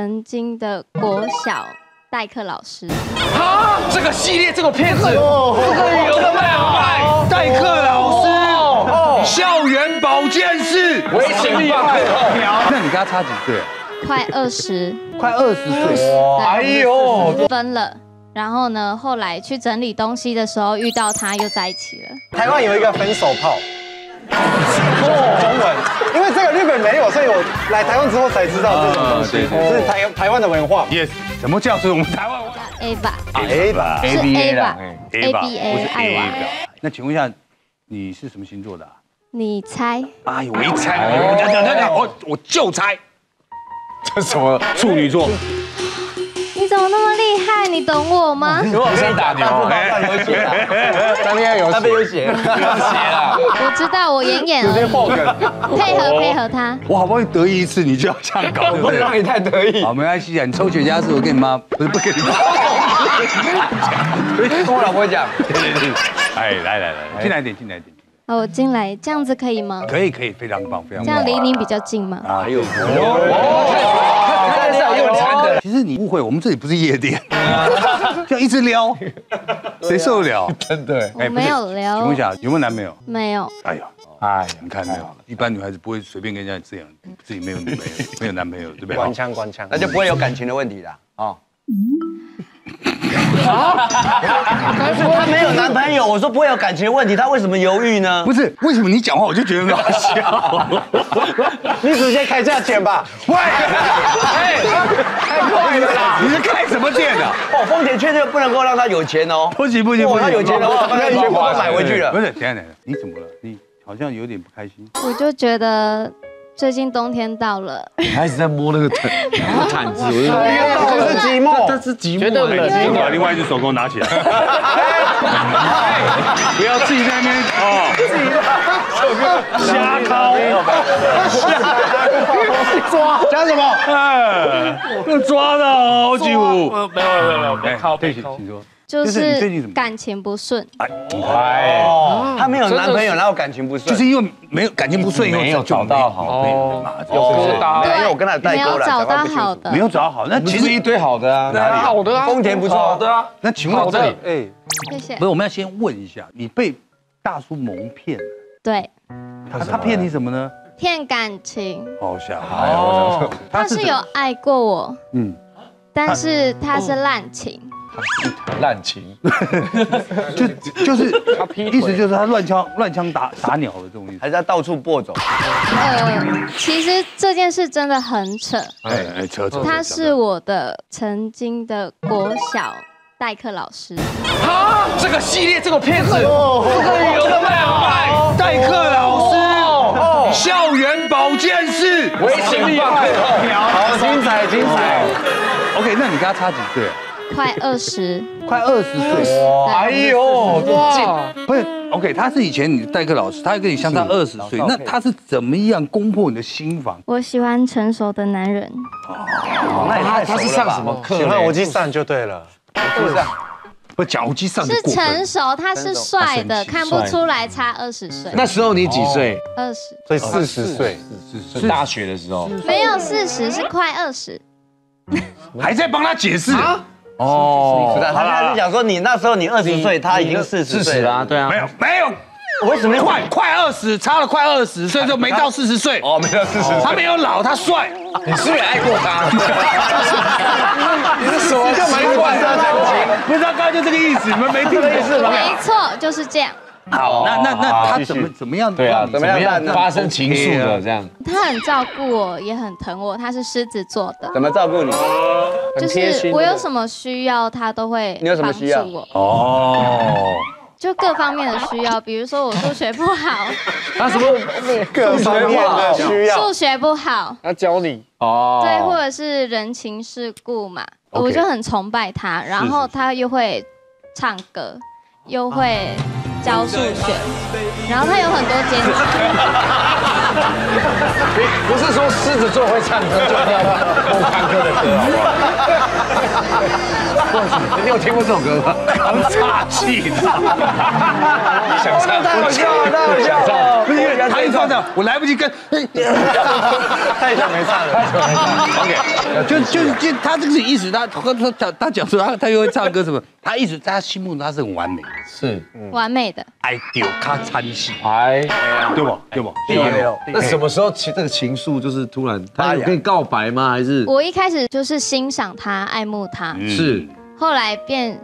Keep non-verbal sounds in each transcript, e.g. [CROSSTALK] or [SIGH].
曾经的国小代课老师。啊，这个系列这个片子，这个有的卖卖，代课老师，校园保健室，危险厉害哦！[LAUGHS] 那你跟他差几岁啊？快二十，快二十岁。哎呦，分了。然后呢，后来去整理东西的时候遇到他，又在一起了。台湾有一个分手炮。中文，因为这个日本没有，所以我来台湾之后才知道这种东西，这是台台湾的文化。Yes，什么叫做我们台湾？A 吧，A 吧是 A 吧 A 吧，不是 A。吧？那请问一下，你是什么星座的？你猜？哎呦，我一猜，我我就猜，这什么处女座。你怎么那么厉害？你懂我吗？我先打牛，有写啊，那边有那边有写，有血了。我知道，我演演直接而爆梗，配合配合他。我好不容易得意一次，你就要这样搞，对不能让你太得意。好，没关系啊，你抽雪茄是我跟你妈，不是不跟你妈。跟我老婆讲，哎，来来来，进来一点，进来一点，哦，我进来，这样子可以吗？可以可以，非常棒，非常棒这棒。样离你比较近吗？啊，有。实你误会，我们这里不是夜店，[LAUGHS] 就一直撩，谁受得了？真的，我没有撩。请问一下，有没有男朋友？没有。哎呀，哎，你看没有？一般女孩子不会随便跟人家这样，自己没有女朋友，[LAUGHS] 没有男朋友，对不对？关枪关枪，那就不会有感情的问题了 [LAUGHS] 哦。但是他没有男朋友，我说不会有感情的问题，他为什么犹豫呢？不是，为什么你讲话我就觉得很好笑？[LAUGHS] 你直接开价钱吧。喂，太快了啦！你是开什么店的？哦，丰田确实不能够让他有钱哦。不行不行不行，他有钱的话，那全部都买回去了。不是，等下等下，你怎么了？你好像有点不开心。我就觉得最近冬天到了，还是在摸那个毯毯子，[LAUGHS] 我就到了寂寞，这是寂寞，觉得冷先把另外一只手给我拿起来，[LAUGHS] 不要自己在那边哦，瞎掏，抓讲什么？哎，又抓的好，几乎。没有没有没有，没有对，请背靠。请说。就就是你最近怎么感情不顺。哎，他没有男朋友，然后感情不顺？就是因为没有感情不顺，没有找到好哦。就哦。有疙瘩没有因为我跟他代没沟了，有找到好的。没，有找好。那其实一堆好的啊，哪里？好的啊，丰田不错。好的啊。那请问这里哎，谢谢。不。是，我们要先问一下，你被大叔蒙骗了，对，他他骗你什么呢？骗感情，好，小孩，我想说，他是有爱过我，嗯，但是他是滥情。滥情，[LAUGHS] 就就是他劈意思就是他乱枪乱枪打打鸟的这种意思。还是他到处播种？呃，其实这件事真的很扯。哎哎，扯扯，他是我的曾经的国小代课老师。啊，这个系列这个片子，这个有的卖卖，代课老师，校园保健室。危险厉害哦。好精彩精彩。OK，那你跟他差几岁啊？快二十，快二十岁。哎呦，哇，不是 OK，他是以前你的代课老师，他跟你相差二十岁，那他是怎么样攻破你的心房？我喜欢成熟的男人。哦那也太他是上什么课喜？欢我机上就对了。是啊，不讲无机上是成熟，他是帅的，看不出来差二十岁。那时候你几岁？二十所以四十岁，是大学的时候。没有四十，是快二十。还在帮他解释。哦是的，他他是讲说你那时候你二十岁，他已经四十岁了。对啊没。有没有，为什么快快二十，差了快二十，所以说没到四十岁。哦，没到四十他没有老，他帅。你是不是也爱过他？你是什么？干嘛一直管他？不是他刚才就这个意思，你们没听懂意思吗？没错，就是这样。好，那那那他怎么怎么样？对啊，怎么样发生情愫的这样？他很照顾我，也很疼我。他是狮子座的，怎么照顾你？就是我有什么需要，他都会你有什么帮需要助我。哦，就各方面的需要，比如说我数学不好，他什么？[LAUGHS] 各方面的需要。数学不好，他教你，哦对，或者是人情世故嘛，我就很崇拜他。然后他又会唱歌，又会教数学，然后他有很多兼职。不是说狮子座会唱歌就要播康哥的歌，[LAUGHS] 你有听过这首歌吗？很岔气，[LAUGHS] 你知道吗？你想唱？太好笑了，太好笑想唱了。不是他一唱的，我来不及跟，太久没唱了。OK，就就就他这个是意思，他他他他他讲说他他又会唱歌什么，他一直在他心目中他是很完美的，是，完美的。爱丢他参戏，哎，对不对不？那什么时候情这个情愫就是突然，他有跟你告白吗？还是我一开始就是欣赏他、爱慕他，是后来变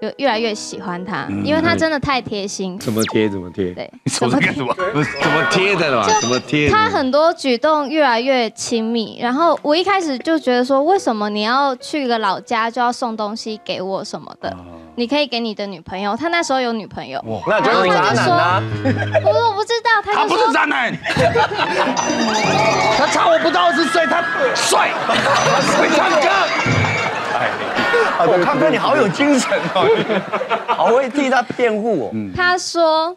有越来越喜欢他，嗯因为他真的太贴心。怎么贴怎么贴？对，手在干什么？不是怎么贴的啦？怎么贴？他很多举动越来越亲密，然后我一开始就觉得说，为什么你要去个老家就要送东西给我什么的？你可以给你的女朋友，他那时候有女朋友，那就是渣男啊！我说我不知道，他他不是渣男，[LAUGHS] 他差我不到二十岁，他帅，会唱歌。我康哥你好有精神哦，好会替他辩护哦。他说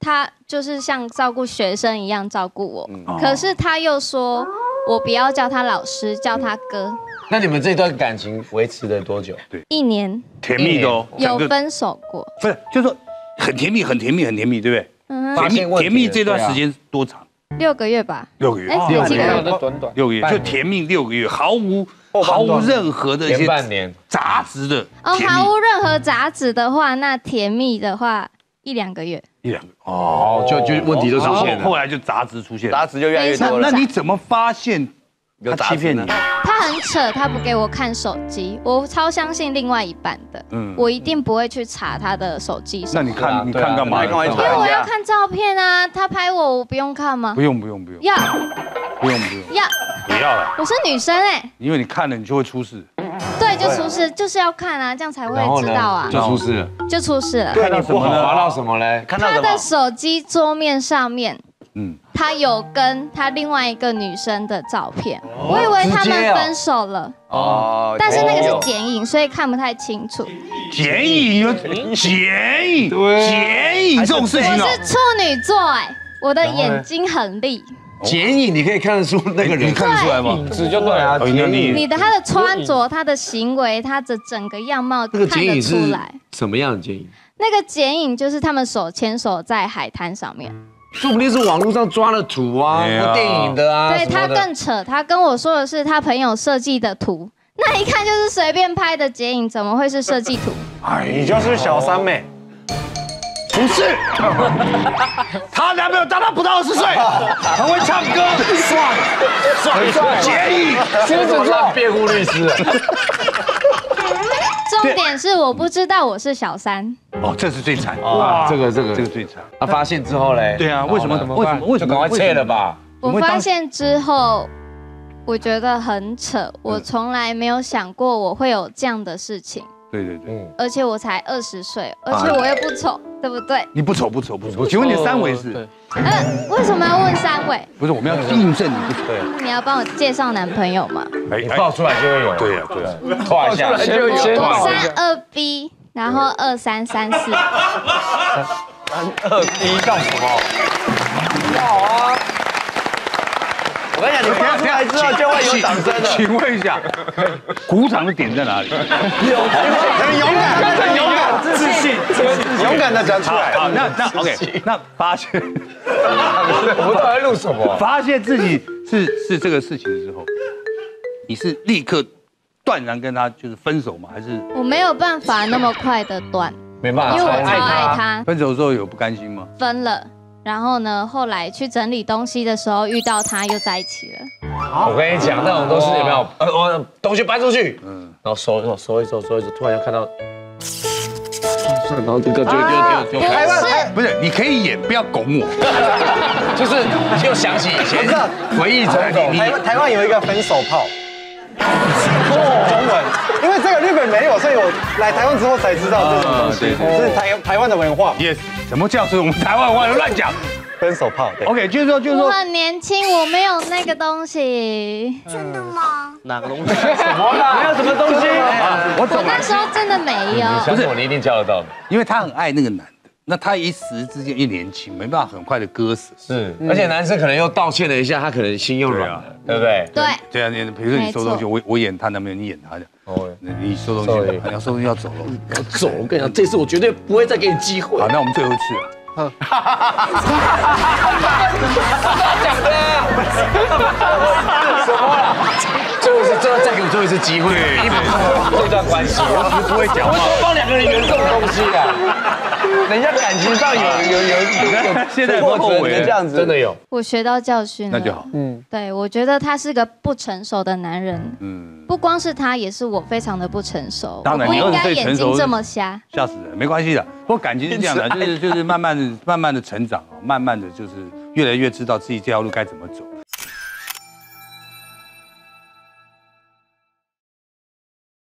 他就是像照顾学生一样照顾我，哦。可是他又说我不要叫他老师，叫他哥。那你们这段感情维持了多久？对。一年。甜蜜的哦，有分手过，不是，就是说很甜蜜，很甜蜜，很甜蜜，对不对？嗯，甜蜜甜蜜这段时间多长？六个月吧，六个月，哎，六个月？短短。六个月就甜蜜六个月，毫无毫无任何的一些半年，杂质的哦，毫无，任何杂质的话，那甜蜜的话一两个月，一两个哦，就就问题就出现了。后来就杂质出现了。杂质就越来越多了。那你怎么发现有欺骗你？他很扯，他不给我看手机，我超相信另外一半的，嗯。我一定不会去查他的手机，那你看你看干嘛？因为我要看照片啊，他拍我，我不用看吗？不？用不用不用。要不用不用。要，不要了，我是女生哎，因为你看了你就会出事。对，就出事，就是要看啊，这样才会知道啊，就出事了。就出事了。看到什么呢？滑到什么嘞？看到他的？手机桌面上面，嗯，他有跟他另外一个女生的照片，我以为他们分手了，哦。但是那个是剪影，所以看不太清楚。剪影，剪影，剪影？这种事情哦，我是处女座哎，我的眼睛很利，剪影你可以看得出那个人，你看得出来吗？纸就对啊，哦那你你的他的穿着、他的行为、他的整个样貌那个看得剪影是出来。什么样的剪影？那个剪影就是他们手牵手在海滩上面，说不定是网络上抓的图啊，电影的啊，对他更扯，他跟我说的是他朋友设计的图，那一看就是随便拍的剪影，怎么会是设计图？哎你就是小三妹，不是，[LAUGHS] 她男朋友大她不到二十岁，[LAUGHS] 很会唱歌，帅帅帅，结义，狮子座辩护律师，[LAUGHS] 重点是我不知道我是小三，哦，这是最惨，哇，这个这个。这个最惨。他发现之后嘞，对啊，为什么？为什么？为什么？就赶快撤了吧？我发现之后。我觉得很扯，我从来没有想过我会有这样的事情，对对对，嗯，而且我才二十岁，而且我又不丑，对不对？你不丑不丑不丑。请问你三围是？嗯，为什么要问三位？不是我们要印证你不丑。你要帮我介绍男朋友吗？哎你报出来就会有，对呀对呀，画一下，我三二 B，然后二三三四，三二 B 干什么？要啊！我跟你讲，你发出来之后就会有掌声的。请问一下，[LAUGHS] 鼓掌的点在哪里？有，很勇敢，勇敢的讲出来。好，那那 OK，那发现 [LAUGHS] 我们到底在录什么？发现自己是是这个事情之后，你是立刻断然跟他就是分手吗？还是我没有办法那么快的断，没办法，因为我超爱他，分手之后有不甘心吗？分了。然后呢，后来去整理东西的时候遇到他，又在一起了。我跟你讲，那种都是有没有？呃，我东西搬出去，嗯，然后收一收，收一收，收一收，突然又看到，然后这个就就就就不开始，是，不是，你可以演，不要拱我。[LAUGHS] [LAUGHS] 就是就想起以前回忆种种。台湾台湾有一个分手炮，中文，因为这个日本没有，所以我来台湾之后才知道这种东西，对这是台台湾的文化。Yes，什么叫是我们台湾话乱讲分手炮，对，？OK，就是说就是说，我很年轻，我没有那个东西。真的吗哪个东西？什么啦？没有什么东西。我我那，时候真的没有。不是我，你一定叫得到的。因为他很爱那个男的，那他一时之间一年轻，没办法很快的割死。是，而且男生可能又道歉了一下，他可能心又软了，对不对？对，对啊，你比如说你收东西，我我演他男朋友，你演他的，哦，你你收东西，你要收东西要走了。要走，我跟你讲，这次我绝对不会再给你机会。好，那我们最后一次了。讲的啊，什么啦？最后一次，最后再给我最后一次机会，这段关系。我不会讲话，我帮两个人圆这种东西啊。人家感情上有有有有 [LAUGHS] 现在不后悔这样子，真的有，我学到教训了。那就好。嗯，对，我觉得他是个不成熟的男人，嗯，不光是他，也是我非常的不成熟。当然你20我不应该岁成熟眼睛这么瞎。吓死人，没关系的。不过感情是 [LAUGHS] 这样的，就是就是慢慢的慢慢的成长哦，慢慢的就是越来越知道自己这条路该怎么走。